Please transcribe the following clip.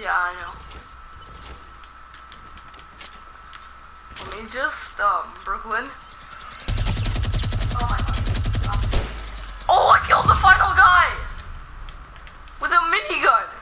Yeah, I know. Let me just, um, Brooklyn. Oh my god. Oh, I killed the final guy! With a minigun!